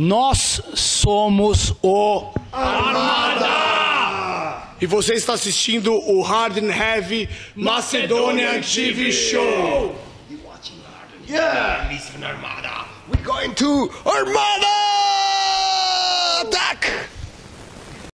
Nós somos o Armada E você está assistindo o Hard and Heavy Macedonian TV Show. You watching Yeah. Listen, Armada. We're going to Armada!